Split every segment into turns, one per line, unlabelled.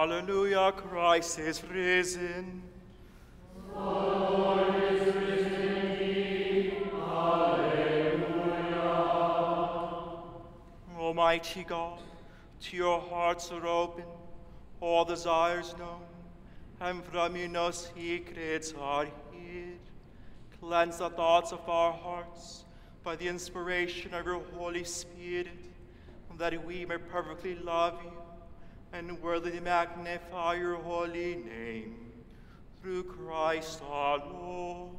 Hallelujah, Christ is risen. Almighty God, to your hearts are open, all desires known, and from you no secrets are hid. Cleanse the thoughts of our hearts by the inspiration of your Holy Spirit, that we may perfectly love you and worthily magnify your holy name. Through Christ our Lord.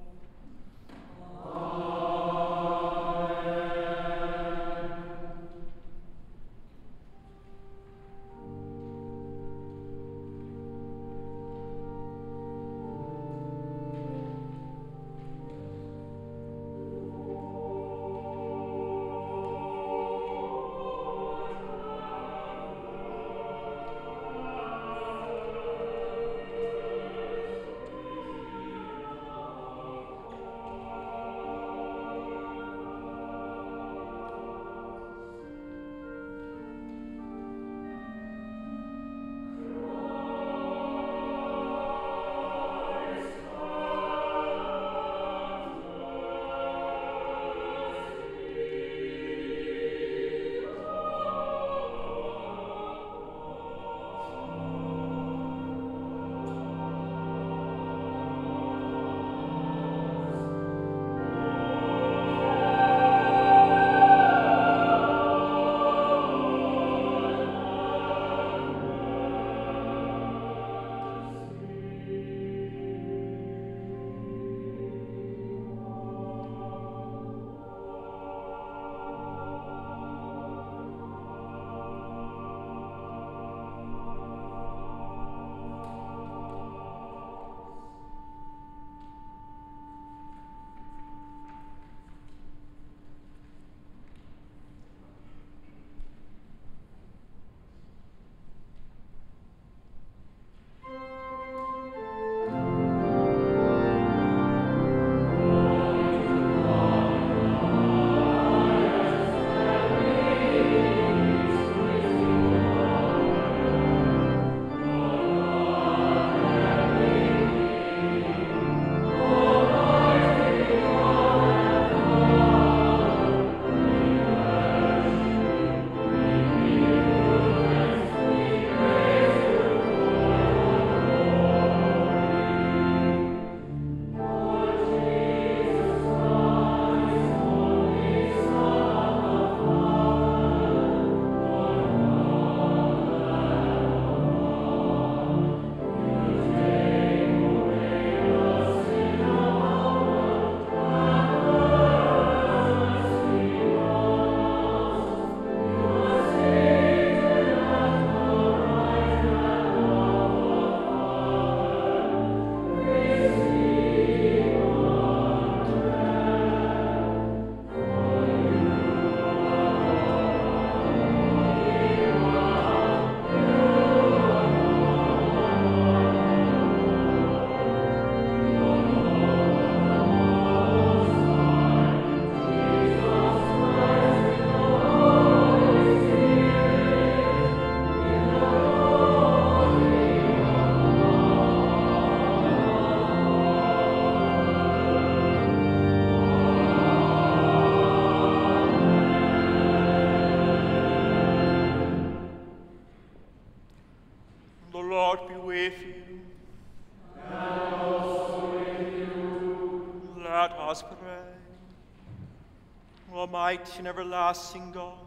Almighty and everlasting God,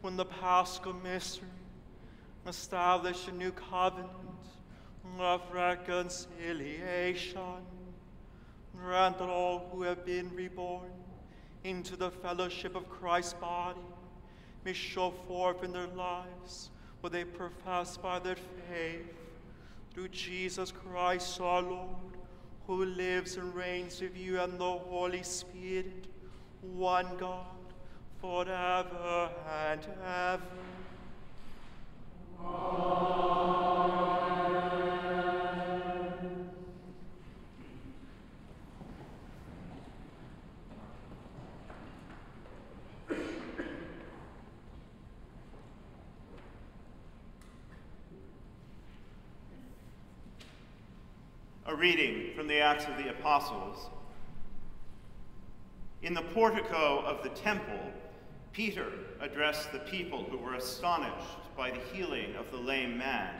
when the Paschal mystery established a new covenant of reconciliation, grant that all who have been reborn into the fellowship of Christ's body may show forth in their lives what they profess by their faith. Through Jesus Christ our Lord, who lives and reigns with you and the Holy Spirit, one God, forever and ever.
A reading from the Acts of the Apostles. In the portico of the temple, Peter addressed the people who were astonished by the healing of the lame man.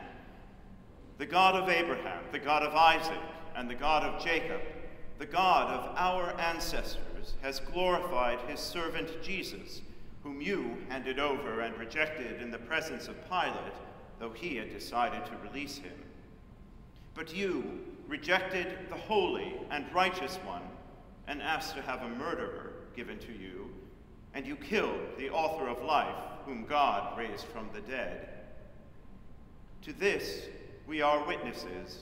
The God of Abraham, the God of Isaac, and the God of Jacob, the God of our ancestors, has glorified his servant Jesus, whom you handed over and rejected in the presence of Pilate, though he had decided to release him. But you rejected the holy and righteous one and asked to have a murderer given to you, and you killed the author of life, whom God raised from the dead. To this we are witnesses.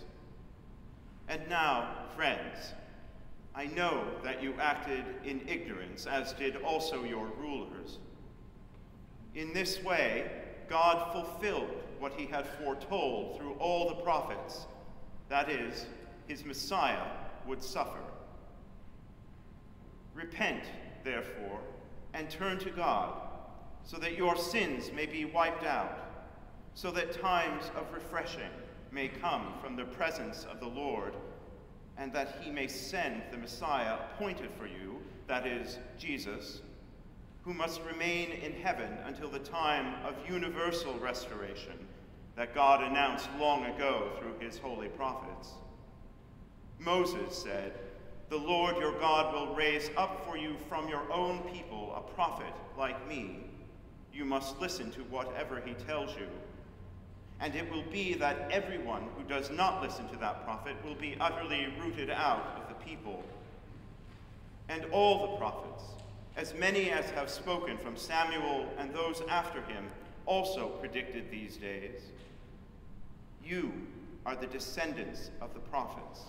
And now, friends, I know that you acted in ignorance, as did also your rulers. In this way, God fulfilled what he had foretold through all the prophets, that is, his Messiah would suffer. Repent, therefore, and turn to God, so that your sins may be wiped out, so that times of refreshing may come from the presence of the Lord, and that he may send the Messiah appointed for you, that is, Jesus, who must remain in heaven until the time of universal restoration that God announced long ago through his holy prophets. Moses said, The Lord your God will raise up for you from your own people a prophet like me. You must listen to whatever he tells you. And it will be that everyone who does not listen to that prophet will be utterly rooted out of the people. And all the prophets, as many as have spoken from Samuel and those after him, also predicted these days. You are the descendants of the prophets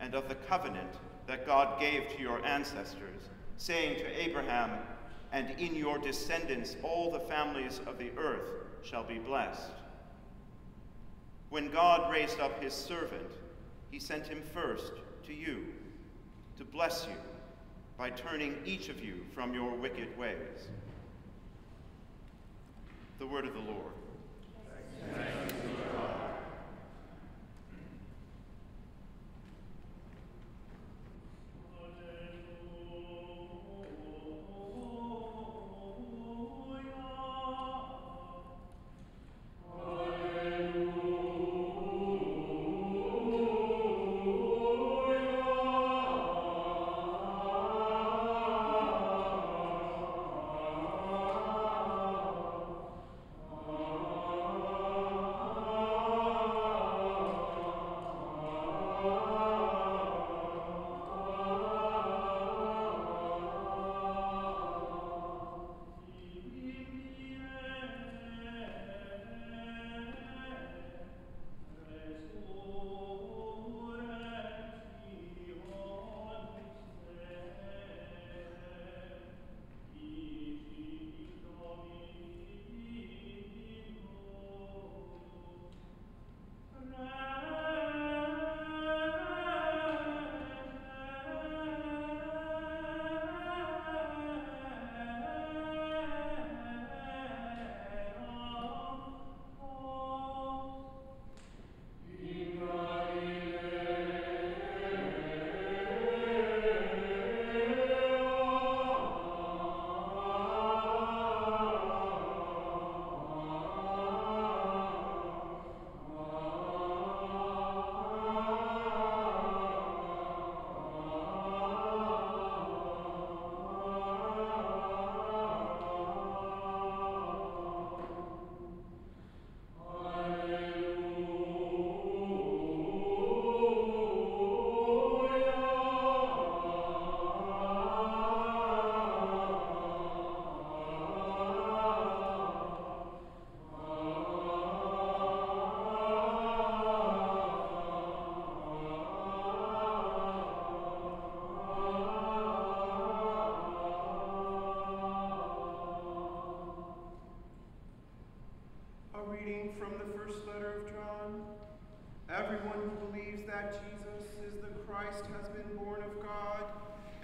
and of the covenant that God gave to your ancestors, saying to Abraham, And in your descendants all the families of the earth shall be blessed. When God raised up his servant, he sent him first to you, to bless you by turning each of you from your wicked ways. The word of the Lord.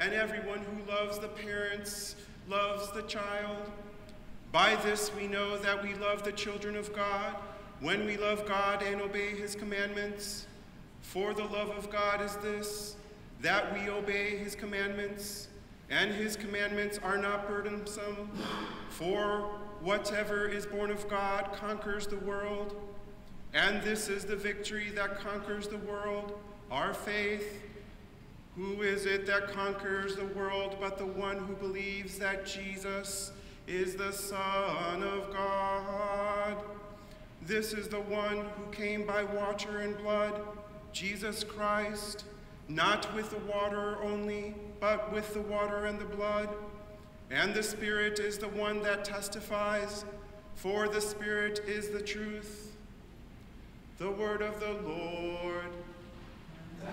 And everyone who loves the parents loves the child. By this we know that we love the children of God, when we love God and obey his commandments. For the love of God is this, that we obey his commandments, and his commandments are not burdensome. For whatever is born of God conquers the world. And this is the victory that conquers the world, our faith. Who is it that conquers the world but the one who believes that Jesus is the Son of God? This is the one who came by water and blood, Jesus Christ, not with the water only, but with the water and the blood. And the Spirit is the one that testifies, for the Spirit is the truth. The word of the Lord. The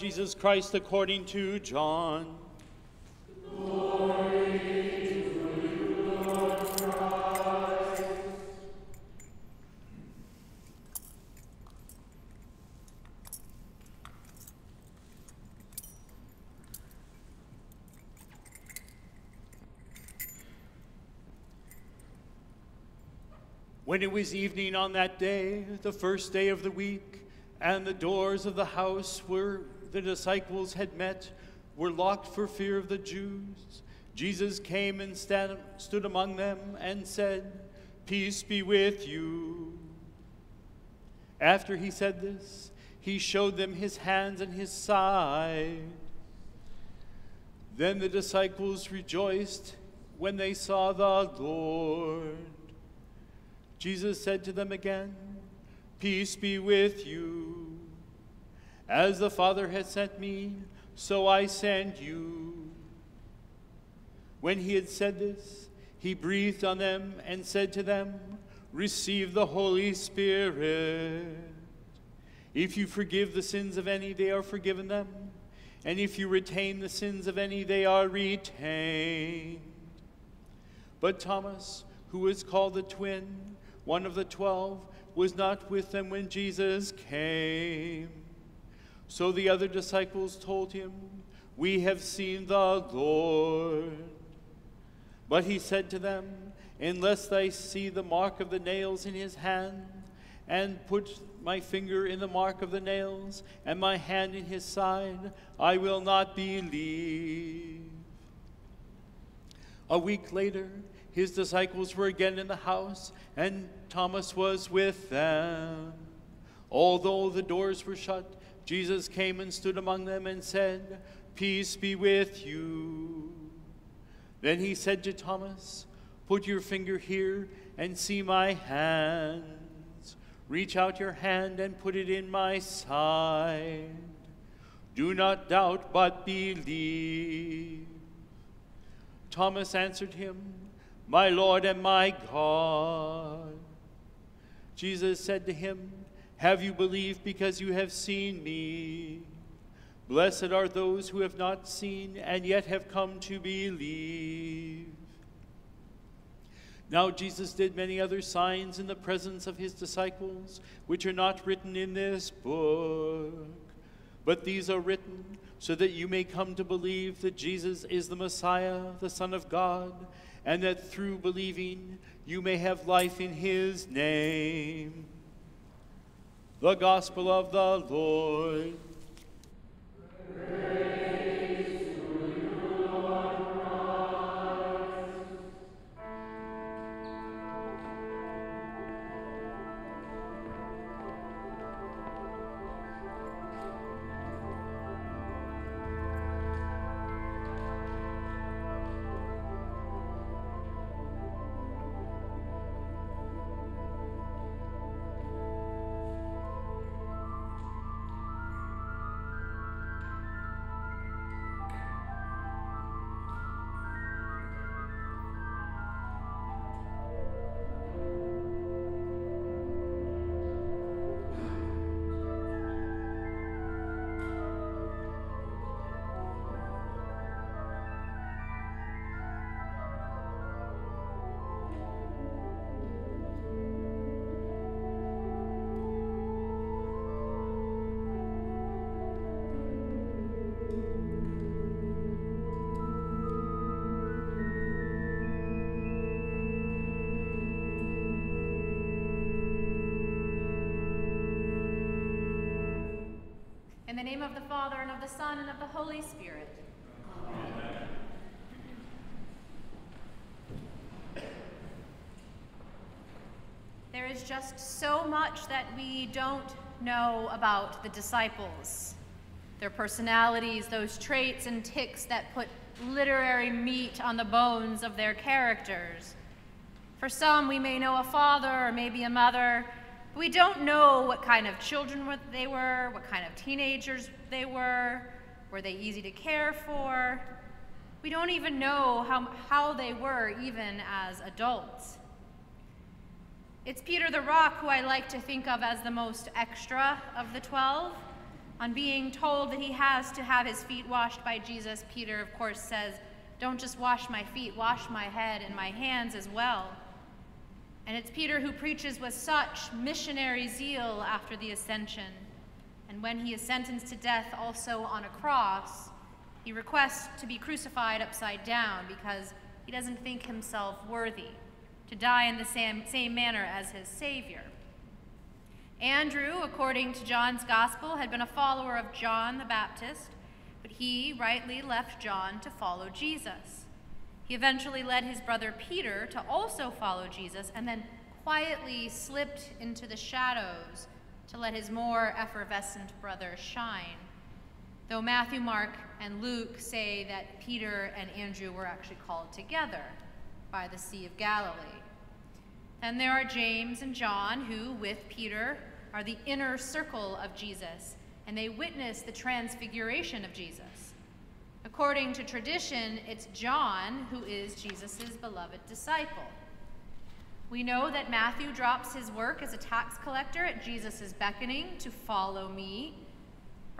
Jesus Christ according to John. When it was evening on that day, the first day of the week, and the doors of the house where the disciples had met were locked for fear of the Jews, Jesus came and stand, stood among them and said, Peace be with you. After he said this, he showed them his hands and his side. Then the disciples rejoiced when they saw the Lord. Jesus said to them again, Peace be with you. As the Father has sent me, so I send you. When he had said this, he breathed on them and said to them, Receive the Holy Spirit. If you forgive the sins of any, they are forgiven them. and if you retain the sins of any, they are retained. But Thomas, who was called the twin, one of the twelve, was not with them when Jesus came. So the other disciples told him, We have seen the Lord. But he said to them, Unless I see the mark of the nails in his hand, and put my finger in the mark of the nails, and my hand in his side, I will not believe. A week later, his disciples were again in the house, and Thomas was with them. Although the doors were shut, Jesus came and stood among them and said, Peace be with you. Then he said to Thomas, Put your finger here and see my hands. Reach out your hand and put it in my side. Do not doubt, but believe. Thomas answered him, My Lord and my God. Jesus said to him, Have you believed because you have seen me? Blessed are those who have not seen and yet have come to believe. Now Jesus did many other signs in the presence of his disciples, which are not written in this book. But these are written so that you may come to believe that Jesus is the Messiah, the Son of God, and that through believing you may have life in his name. The Gospel of the Lord.
In Holy Spirit. Amen. There is just so much that we don't know about the disciples. Their personalities, those traits and ticks that put literary meat on the bones of their characters. For some, we may know a father or maybe a mother, but we don't know what kind of children they were, what kind of teenagers they were, were they easy to care for? We don't even know how, how they were even as adults. It's Peter the Rock who I like to think of as the most extra of the 12. On being told that he has to have his feet washed by Jesus, Peter, of course, says, Don't just wash my feet, wash my head and my hands as well. And it's Peter who preaches with such missionary zeal after the ascension. And when he is sentenced to death also on a cross, he requests to be crucified upside down because he doesn't think himself worthy to die in the same, same manner as his Savior. Andrew, according to John's Gospel, had been a follower of John the Baptist, but he rightly left John to follow Jesus. He eventually led his brother Peter to also follow Jesus and then quietly slipped into the shadows to let his more effervescent brother shine. Though Matthew, Mark, and Luke say that Peter and Andrew were actually called together by the Sea of Galilee. And there are James and John, who, with Peter, are the inner circle of Jesus, and they witness the transfiguration of Jesus. According to tradition, it's John who is Jesus' beloved disciple. We know that Matthew drops his work as a tax collector at Jesus' beckoning to follow me.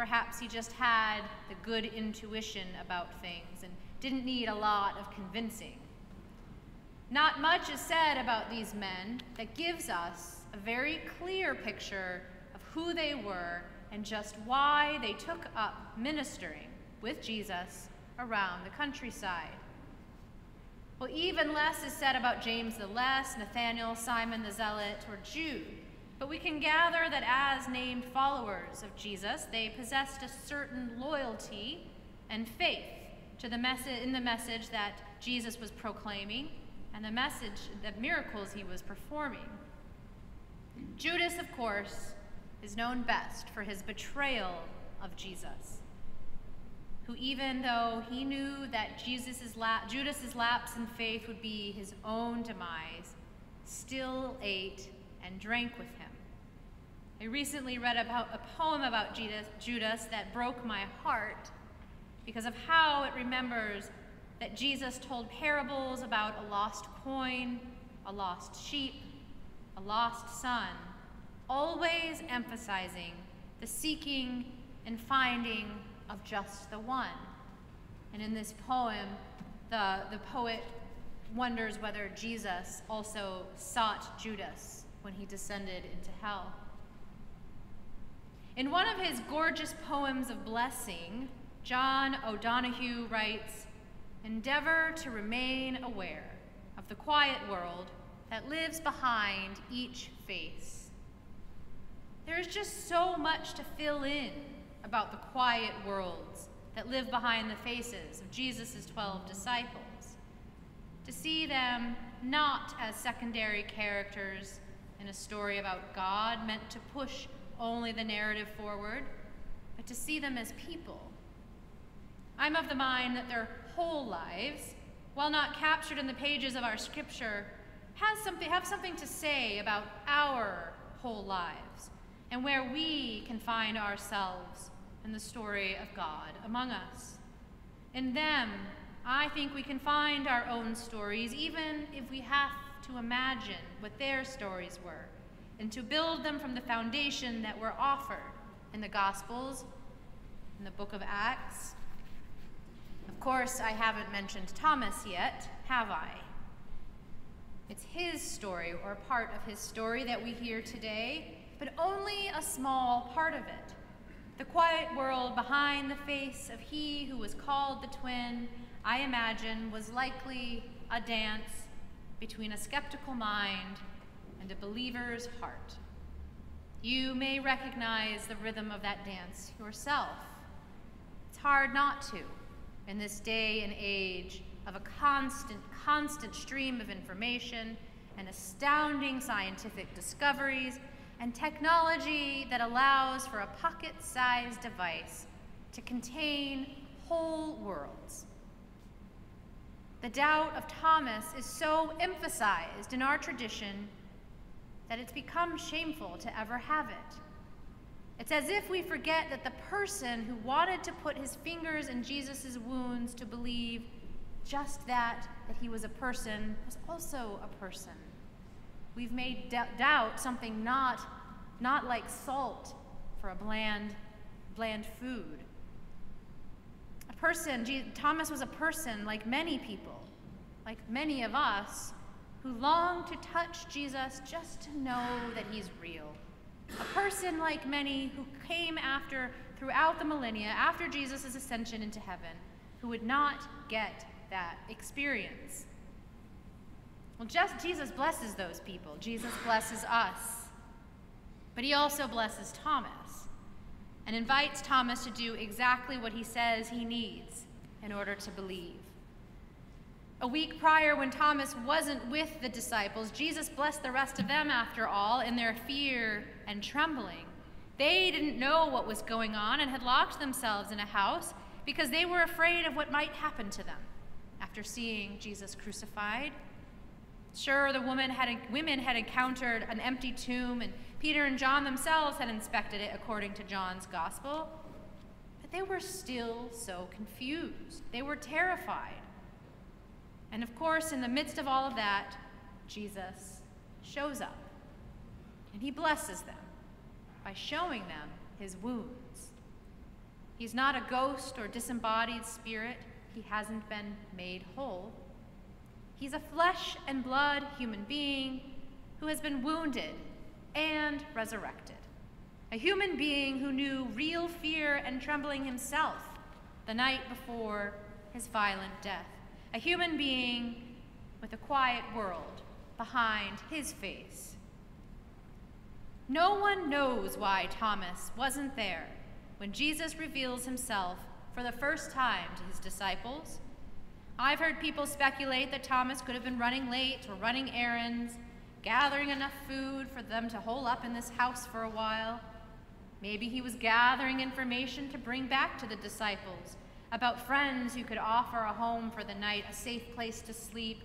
perhaps he just had the good intuition about things and didn't need a lot of convincing. Not much is said about these men that gives us a very clear picture of who they were and just why they took up ministering with Jesus around the countryside. Well, even less is said about James the Less, Nathanael, Simon the Zealot, or Jude. But we can gather that as named followers of Jesus, they possessed a certain loyalty and faith to the in the message that Jesus was proclaiming and the message, the miracles he was performing. Judas, of course, is known best for his betrayal of Jesus, who, even though he knew that la- Judas's lapse in faith would be his own demise, still ate and drank with him. I recently read about a poem about Judas, Judas that broke my heart because of how it remembers that Jesus told parables about a lost coin, a lost sheep, a lost son, always emphasizing the seeking and finding of just the one. And in this poem, the, the poet wonders whether Jesus also sought Judas when he descended into hell. In one of his gorgeous poems of blessing, John O'Donohue writes Endeavor to remain aware of the quiet world that lives behind each face. There is just so much to fill in about the quiet worlds that live behind the faces of Jesus' 12 disciples. To see them not as secondary characters in a story about God meant to push only the narrative forward, but to see them as people. I'm of the mind that their whole lives, while not captured in the pages of our scripture, has something, have something to say about our whole lives and where we can find ourselves in the story of God among us. In them, I think we can find our own stories, even if we have to imagine what their stories were, and to build them from the foundation that were offered in the Gospels, in the book of Acts. Of course, I haven't mentioned Thomas yet, have I? It's his story, or part of his story, that we hear today, but only a small part of it. The quiet world behind the face of he who was called the twin, I imagine, was likely a dance between a skeptical mind and a believer's heart. You may recognize the rhythm of that dance yourself. It's hard not to in this day and age of a constant, constant stream of information and astounding scientific discoveries and technology that allows for a pocket-sized device to contain whole worlds. The doubt of Thomas is so emphasized in our tradition that it's become shameful to ever have it. It's as if we forget that the person who wanted to put his fingers in Jesus' wounds to believe just that, that he was a person, was also a person. We've made doubt something not, not like salt for a bland, bland food. A person, Thomas was a person like many people, like many of us, who long to touch Jesus just to know that he's real a person like many who came after throughout the millennia after Jesus' ascension into heaven who would not get that experience. Well, just Jesus blesses those people. Jesus blesses us. But he also blesses Thomas and invites Thomas to do exactly what he says he needs in order to believe. A week prior, when Thomas wasn't with the disciples, Jesus blessed the rest of them, after all, in their fear and trembling. They didn't know what was going on and had locked themselves in a house because they were afraid of what might happen to them after seeing Jesus crucified. Sure, the woman had, women had encountered an empty tomb, and Peter and John themselves had inspected it according to John's gospel. But they were still so confused. They were terrified. And of course, in the midst of all of that, Jesus shows up. And he blesses them by showing them his wounds. He's not a ghost or disembodied spirit. He hasn't been made whole. He's a flesh and blood human being who has been wounded and resurrected. A human being who knew real fear and trembling himself the night before his violent death. A human being with a quiet world behind his face. No one knows why Thomas wasn't there when Jesus reveals himself for the first time to his disciples. I've heard people speculate that Thomas could have been running late or running errands, gathering enough food for them to hole up in this house for a while. Maybe he was gathering information to bring back to the disciples about friends who could offer a home for the night, a safe place to sleep,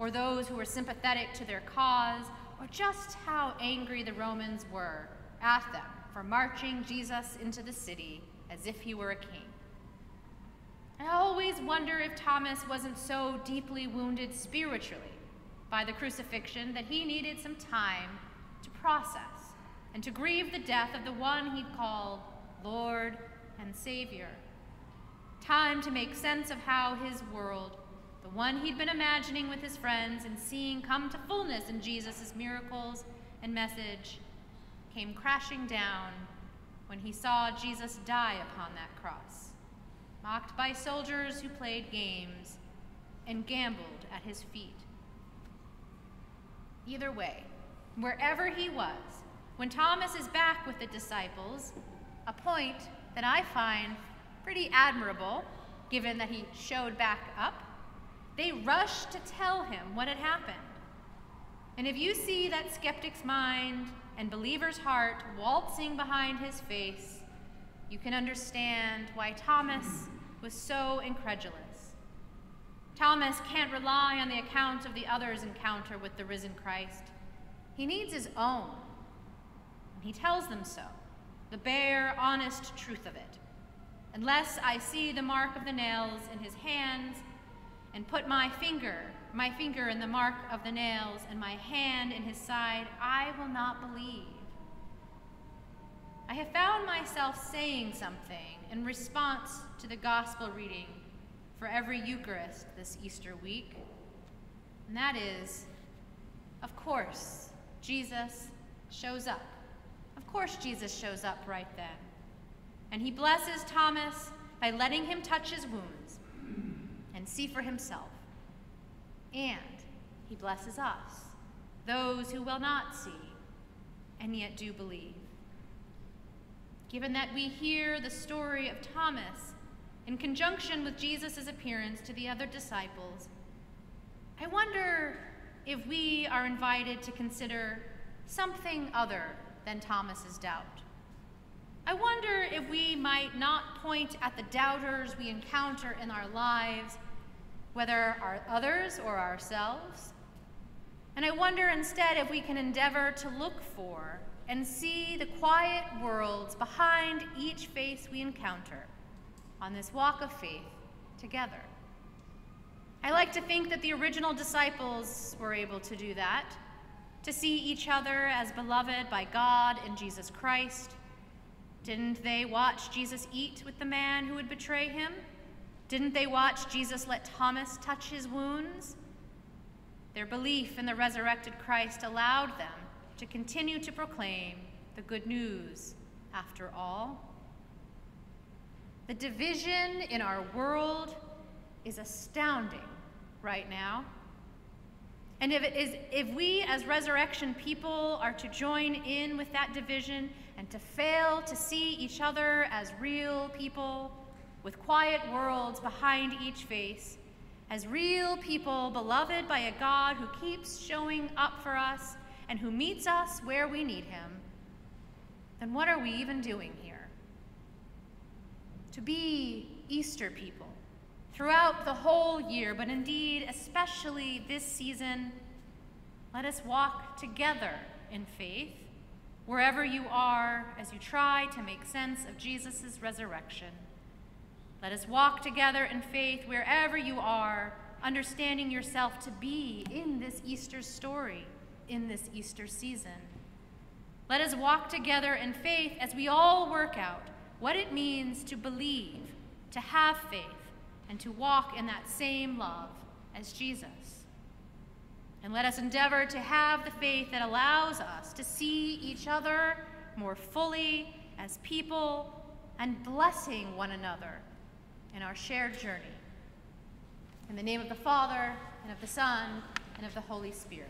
or those who were sympathetic to their cause, or just how angry the Romans were at them for marching Jesus into the city as if he were a king. I always wonder if Thomas wasn't so deeply wounded spiritually by the crucifixion that he needed some time to process and to grieve the death of the one he'd called Lord and Savior. Time to make sense of how his world, the one he'd been imagining with his friends and seeing come to fullness in Jesus' miracles and message, came crashing down when he saw Jesus die upon that cross, mocked by soldiers who played games and gambled at his feet. Either way, wherever he was, when Thomas is back with the disciples, a point that I find pretty admirable, given that he showed back up, they rush to tell him what had happened. And if you see that skeptic's mind and believer's heart waltzing behind his face, you can understand why Thomas was so incredulous. Thomas can't rely on the account of the other's encounter with the risen Christ. He needs his own. And he tells them so, the bare, honest truth of it. Unless I see the mark of the nails in his hands and put my finger, my finger in the mark of the nails and my hand in his side, I will not believe. I have found myself saying something in response to the gospel reading for every Eucharist this Easter week, and that is, of course, Jesus shows up. Of course, Jesus shows up right then. And he blesses Thomas by letting him touch his wounds and see for himself. And he blesses us, those who will not see and yet do believe. Given that we hear the story of Thomas in conjunction with Jesus' appearance to the other disciples, I wonder if we are invited to consider something other than Thomas's doubt. I wonder if we might not point at the doubters we encounter in our lives, whether our others or ourselves. And I wonder instead if we can endeavor to look for and see the quiet worlds behind each face we encounter on this walk of faith together. I like to think that the original disciples were able to do that, to see each other as beloved by God and Jesus Christ didn't they watch Jesus eat with the man who would betray him? Didn't they watch Jesus let Thomas touch his wounds? Their belief in the resurrected Christ allowed them to continue to proclaim the good news after all. The division in our world is astounding right now. And if, it is, if we as resurrection people are to join in with that division and to fail to see each other as real people with quiet worlds behind each face, as real people beloved by a God who keeps showing up for us and who meets us where we need him, then what are we even doing here? To be Easter people throughout the whole year, but indeed, especially this season, let us walk together in faith wherever you are as you try to make sense of Jesus' resurrection. Let us walk together in faith wherever you are, understanding yourself to be in this Easter story, in this Easter season. Let us walk together in faith as we all work out what it means to believe, to have faith, and to walk in that same love as Jesus. And let us endeavor to have the faith that allows us to see each other more fully as people and blessing one another in our shared journey. In the name of the Father, and of the Son, and of the Holy Spirit.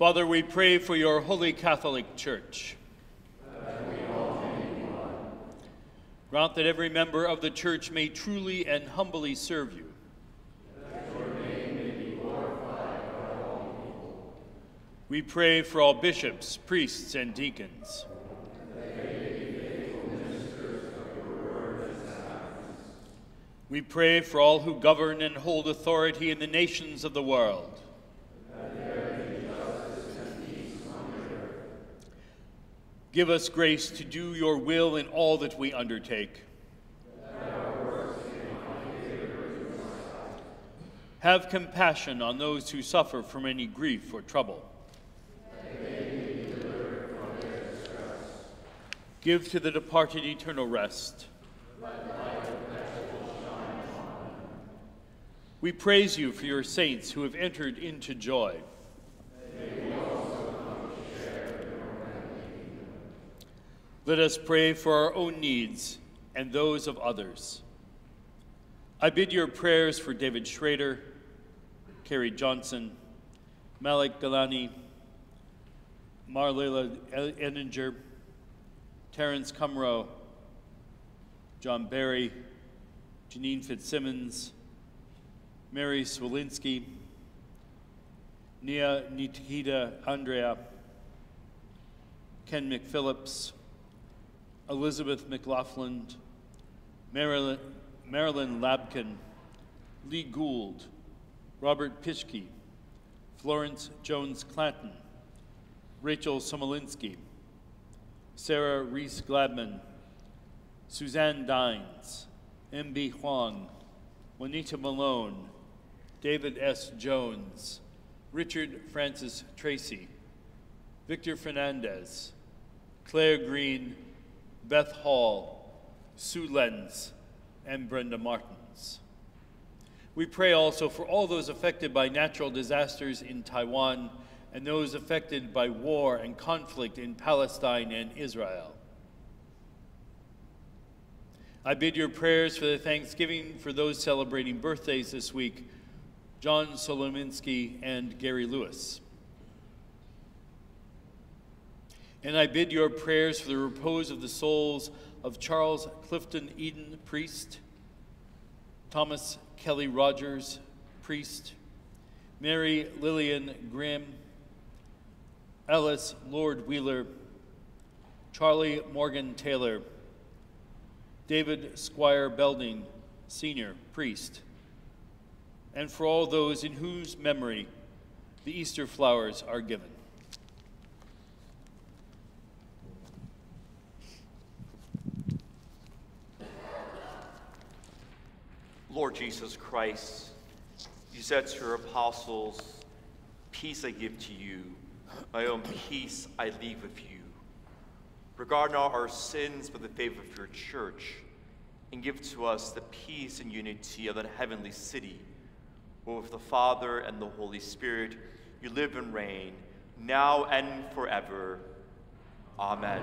Father, we pray for your holy Catholic Church. Grant that every member of the church may truly and humbly serve you. We pray for all bishops, priests, and deacons. We pray for all who govern and hold authority in the nations of the world. Give us grace to do your will in all that we undertake. Have compassion on those who suffer from any grief or trouble. Give to the departed eternal rest. We praise you for your saints who have entered into joy. Let us pray for our own needs and those of others. I bid your prayers for David Schrader, Carrie Johnson, Malik Galani, Marlela Edinger, Terrence Cumrow, John Barry, Janine Fitzsimmons, Mary Swalinski, Nia Nikita Andrea, Ken McPhillips, Elizabeth McLaughlin, Marilyn, Marilyn Labkin, Lee Gould, Robert Pischke, Florence Jones Clanton, Rachel Somolinsky, Sarah Reese Gladman, Suzanne Dines, M.B. Huang, Juanita Malone, David S. Jones, Richard Francis Tracy, Victor Fernandez, Claire Green, Beth Hall, Sue Lenz, and Brenda Martins. We pray also for all those affected by natural disasters in Taiwan and those affected by war and conflict in Palestine and Israel. I bid your prayers for the Thanksgiving for those celebrating birthdays this week John Solominsky and Gary Lewis. And I bid your prayers for the repose of the souls of Charles Clifton Eden, priest, Thomas Kelly Rogers, priest, Mary Lillian Grimm, Ellis Lord Wheeler, Charlie Morgan Taylor, David Squire Belding, senior priest, and for all those in whose memory the Easter flowers are given.
Lord Jesus Christ, you said to your apostles, Peace I give to you, my own peace I leave with you. Regard not our sins, but the favor of your church, and give to us the peace and unity of that heavenly city, where with the Father and the Holy Spirit you live and reign, now and forever. Amen.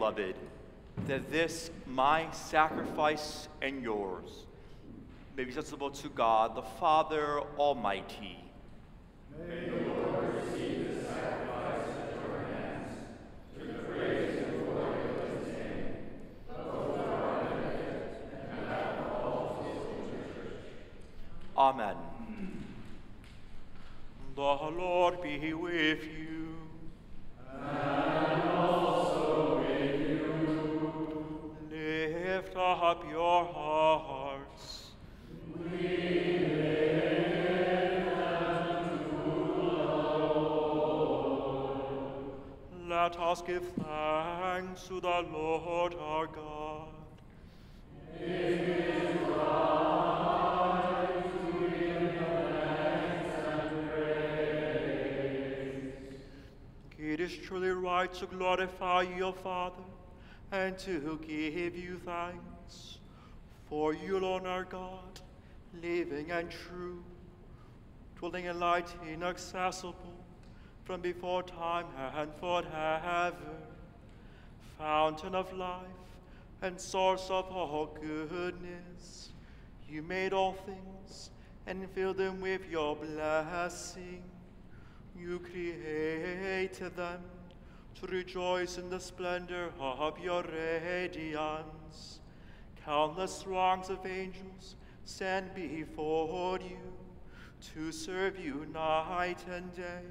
Beloved, that this, my sacrifice and yours, may be acceptable to God, the Father Almighty.
May the Lord receive the sacrifice at your hands, to the praise and glory of his name, both for our benefit and that of all his holy church.
Amen. The Lord be with you.
And also with you.
Lift up your hearts. Let us give thanks to the Lord our God.
It is
truly right to glorify your Father, and to give you thanks. For you alone are God, living and true, dwelling in light inaccessible from before time and forever, fountain of life and source of all goodness. You made all things and filled them with your blessing. You created them to rejoice in the splendor of your radiance. Countless throngs of angels stand before you to serve you night and day.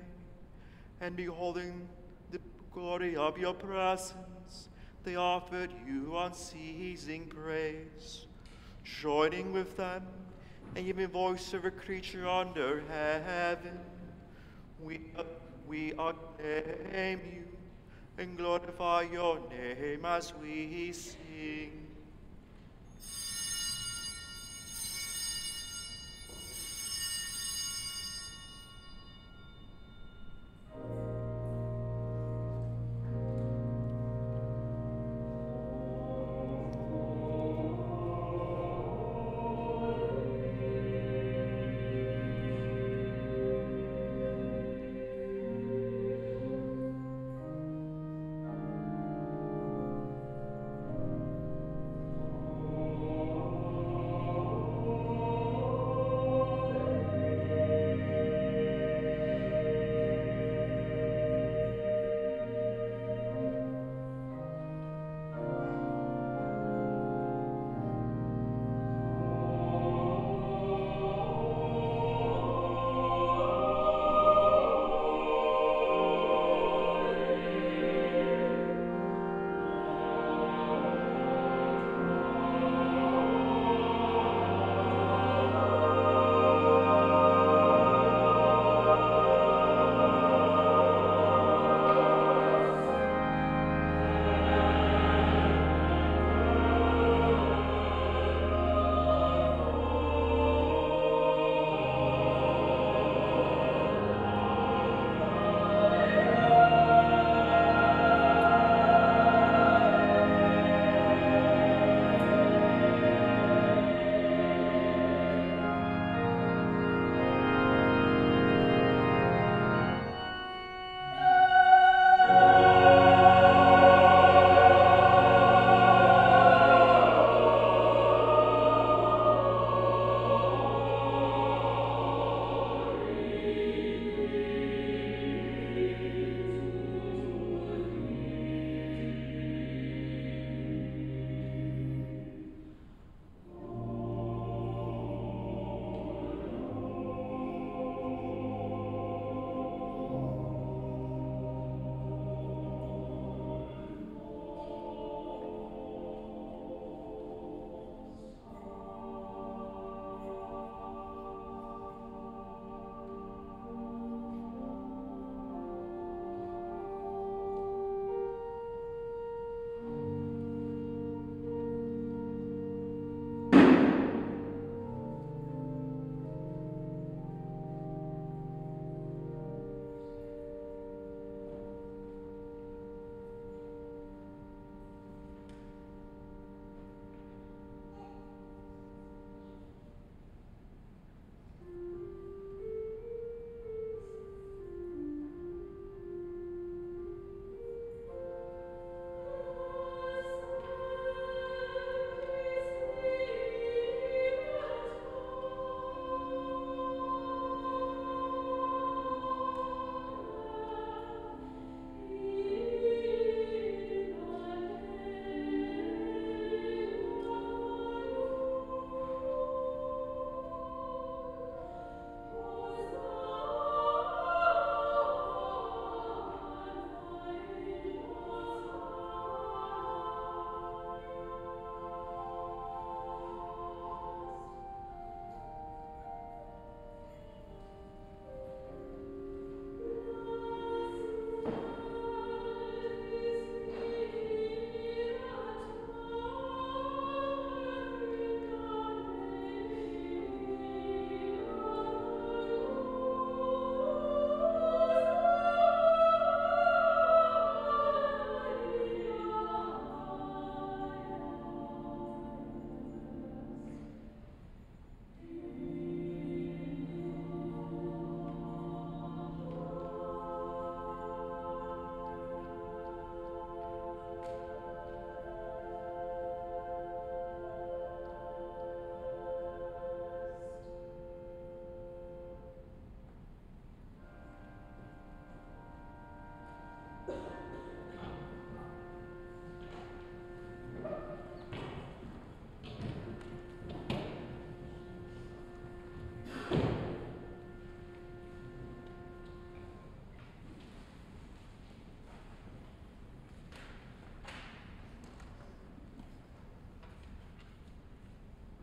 And beholding the glory of your presence, they offered you unceasing praise. Joining with them and giving voice to every creature under heaven, we, uh, we acclaim you and glorify your name as we sing.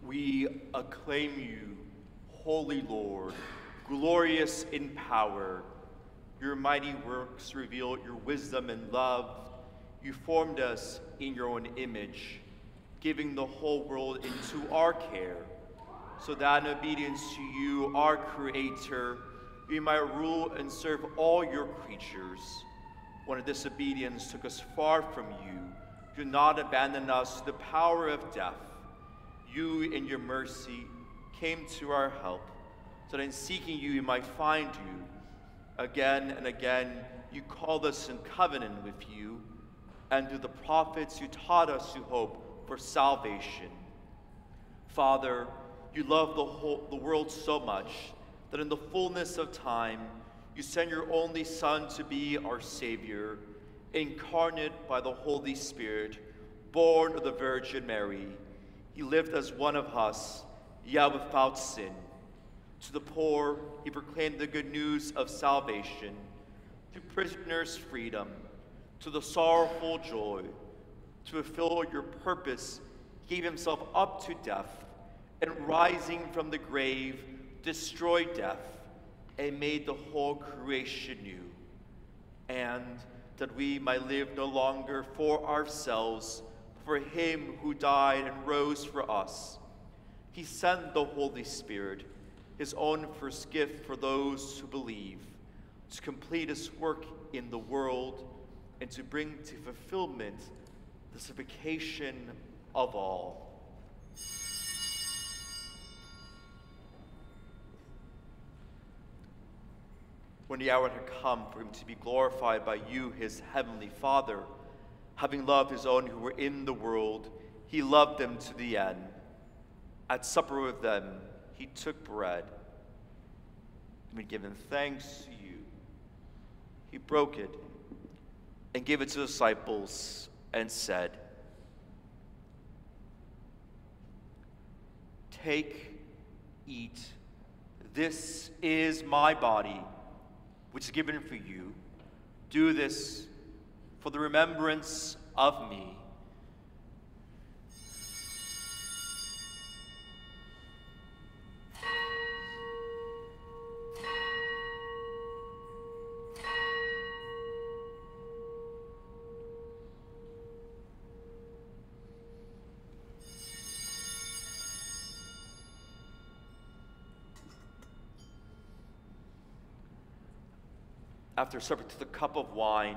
We acclaim you, Holy Lord, glorious in power. Your mighty works reveal your wisdom and love. You formed us in your own image, giving the whole world into our care, so that in obedience to you, our Creator, we might rule and serve all your creatures. When disobedience took us far from you, do not abandon us to the power of death. You, in your mercy, came to our help, so that in seeking you, we might find you. Again and again, you called us in covenant with you, and through the prophets, you taught us to hope for salvation. Father, you love the, whole, the world so much that in the fullness of time, you sent your only Son to be our Savior, incarnate by the Holy Spirit, born of the Virgin Mary. He lived as one of us, yet without sin. To the poor, he proclaimed the good news of salvation. To prisoners, freedom. To the sorrowful, joy. To fulfill your purpose, he gave himself up to death, and rising from the grave, destroyed death and made the whole creation new, and that we might live no longer for ourselves, for him who died and rose for us. He sent the Holy Spirit, his own first gift for those who believe, to complete his work in the world and to bring to fulfillment the sanctification of all. when the hour had come for him to be glorified by you, his heavenly Father. Having loved his own who were in the world, he loved them to the end. At supper with them, he took bread. And when given thanks to you, he broke it and gave it to the disciples and said, Take, eat. This is my body which is given for you. Do this for the remembrance of me. after supper to the cup of wine,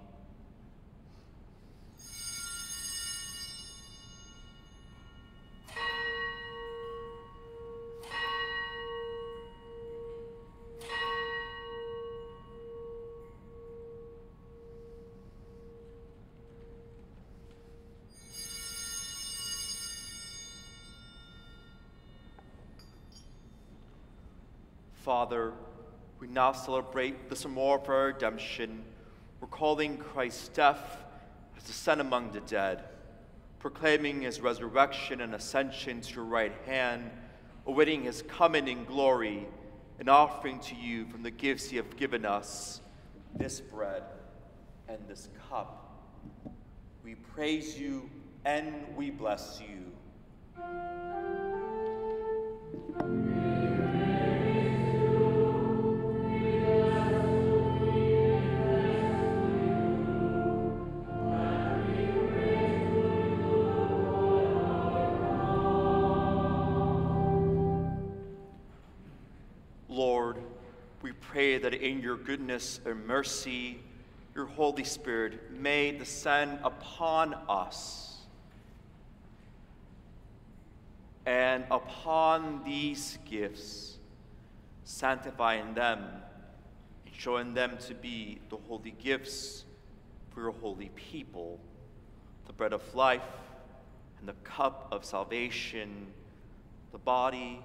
Now celebrate this memorial for our redemption, recalling Christ's death as the Son among the dead, proclaiming his resurrection and ascension to your right hand, awaiting his coming in glory, and offering to you from the gifts you have given us this bread and this cup. We praise you and we bless you. Pray that in your goodness and mercy, your Holy Spirit may descend upon us and upon these gifts, sanctifying them and showing them to be the holy gifts for your holy people, the bread of life and the cup of salvation, the body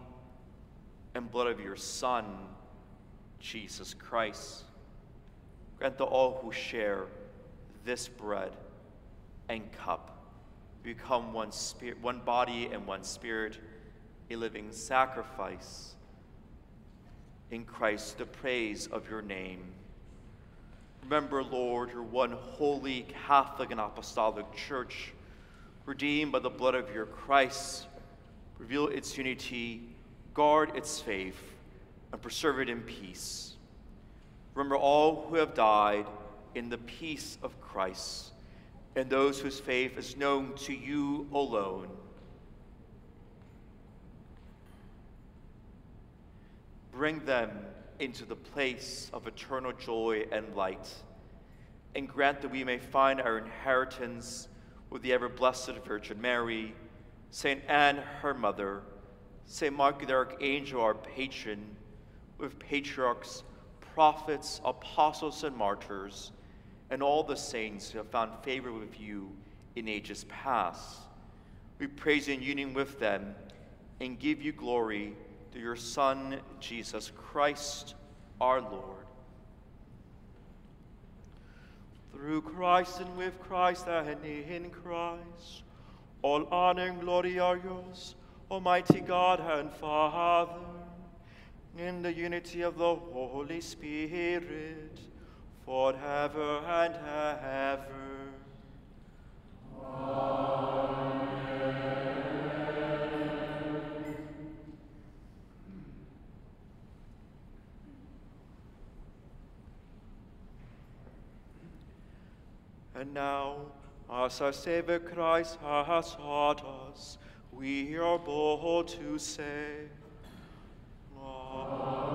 and blood of your Son Jesus Christ. Grant that all who share this bread and cup become one spirit, one body and one spirit, a living sacrifice in Christ, the praise of your name. Remember, Lord, your one holy Catholic and Apostolic Church, redeemed by the blood of your Christ. Reveal its unity, guard its faith, and preserve it in peace. Remember all who have died in the peace of Christ, and those whose faith is known to you alone. Bring them into the place of eternal joy and light, and grant that we may find our inheritance with the ever blessed Virgin Mary, Saint Anne, her mother, Saint Michael the Archangel, our patron, with patriarchs, prophets, apostles, and martyrs, and all the saints who have found favor with you in ages past. We praise in union with them and give you glory through your Son, Jesus Christ, our Lord. Through Christ and with Christ and in Christ, all honor and glory are yours, Almighty God and Father, in the unity of the Holy Spirit, forever and ever. And now, as our Savior Christ has taught us, we are bold to say, Amen.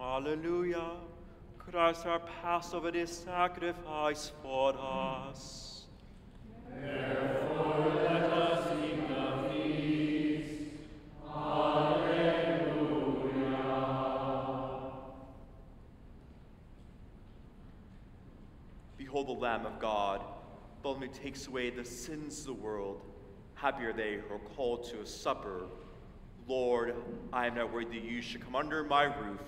Hallelujah. Christ our Passover is sacrificed for us.
Therefore, let us sing the feast. Alleluia.
Behold the Lamb of God, the one who takes away the sins of the world. Happy are they who are called to a supper. Lord, I am not worthy that you should come under my roof.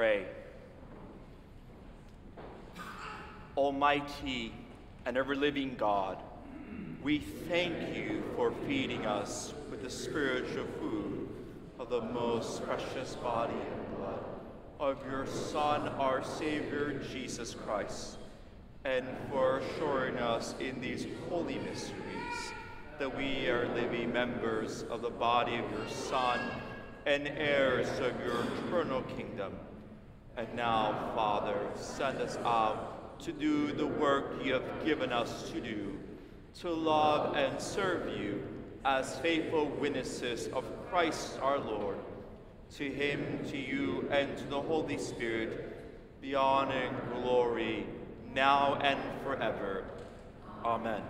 Pray. Almighty and ever living God, we thank you for feeding us with the spiritual food of the most precious body and blood of your Son, our Savior, Jesus Christ, and for assuring us in these holy mysteries that we are living members of the body of your Son and heirs of your eternal kingdom. And now, Father, send us out to do the work you have given us to do, to love and serve you as faithful witnesses of Christ our Lord. To him, to you, and to the Holy Spirit be honor and glory now and forever. Amen.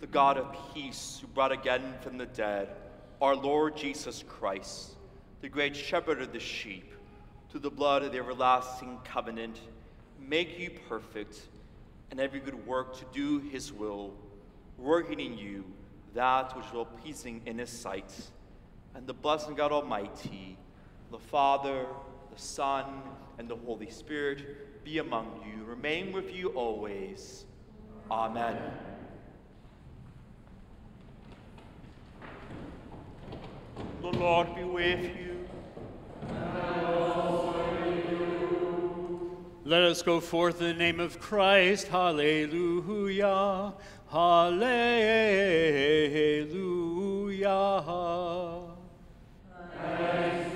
The God of peace, who brought again from the dead our Lord Jesus Christ, the great shepherd of the sheep, through the blood of the everlasting covenant, make you perfect and every good work to do his will, working in you that which will pleasing in his sight. And the blessing God Almighty, the Father, the Son, and the Holy Spirit be among you, remain with you always. Amen. The Lord be with you.
Let us go forth in the name of Christ. Hallelujah. Hallelujah. Christ.